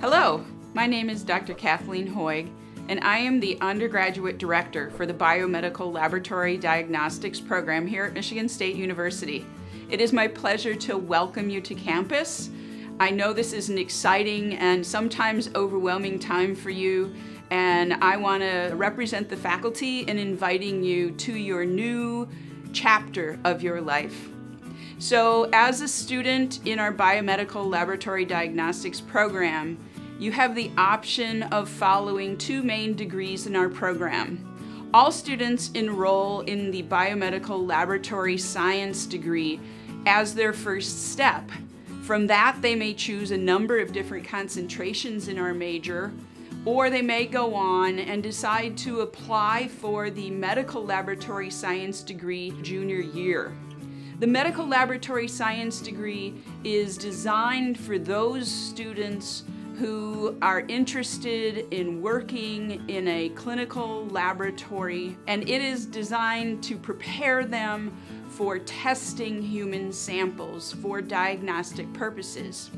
Hello, my name is Dr. Kathleen Hoag, and I am the undergraduate director for the Biomedical Laboratory Diagnostics program here at Michigan State University. It is my pleasure to welcome you to campus. I know this is an exciting and sometimes overwhelming time for you, and I want to represent the faculty in inviting you to your new chapter of your life. So, as a student in our Biomedical Laboratory Diagnostics program, you have the option of following two main degrees in our program. All students enroll in the Biomedical Laboratory Science degree as their first step. From that, they may choose a number of different concentrations in our major, or they may go on and decide to apply for the Medical Laboratory Science degree junior year. The Medical Laboratory Science degree is designed for those students who are interested in working in a clinical laboratory, and it is designed to prepare them for testing human samples for diagnostic purposes.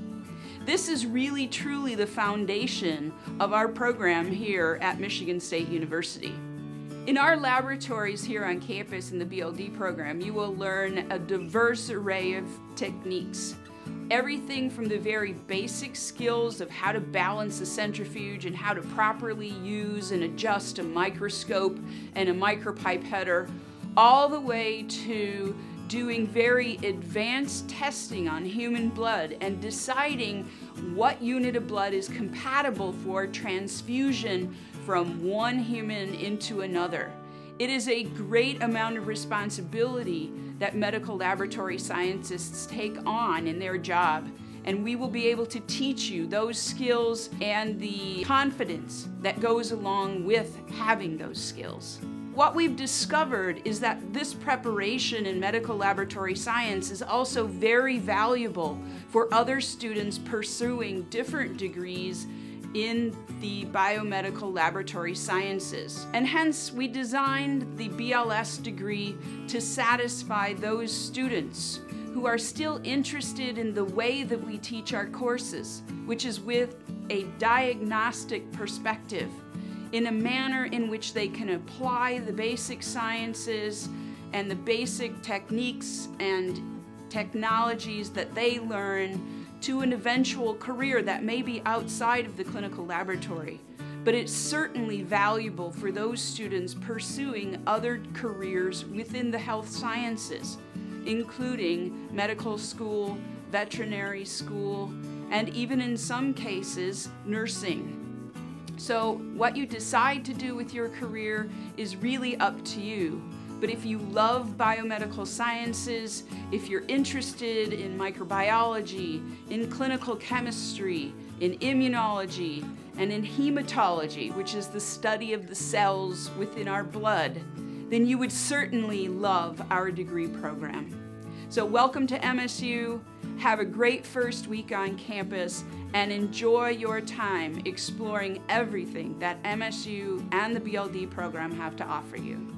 This is really truly the foundation of our program here at Michigan State University. In our laboratories here on campus in the BLD program, you will learn a diverse array of techniques. Everything from the very basic skills of how to balance a centrifuge and how to properly use and adjust a microscope and a micropipetter, all the way to doing very advanced testing on human blood and deciding what unit of blood is compatible for transfusion from one human into another. It is a great amount of responsibility that medical laboratory scientists take on in their job. And we will be able to teach you those skills and the confidence that goes along with having those skills. What we've discovered is that this preparation in medical laboratory science is also very valuable for other students pursuing different degrees in the biomedical laboratory sciences. And hence, we designed the BLS degree to satisfy those students who are still interested in the way that we teach our courses, which is with a diagnostic perspective, in a manner in which they can apply the basic sciences and the basic techniques and technologies that they learn to an eventual career that may be outside of the clinical laboratory. But it's certainly valuable for those students pursuing other careers within the health sciences, including medical school, veterinary school, and even in some cases, nursing. So, what you decide to do with your career is really up to you. But if you love biomedical sciences, if you're interested in microbiology, in clinical chemistry, in immunology, and in hematology, which is the study of the cells within our blood, then you would certainly love our degree program. So, welcome to MSU. Have a great first week on campus and enjoy your time exploring everything that MSU and the BLD program have to offer you.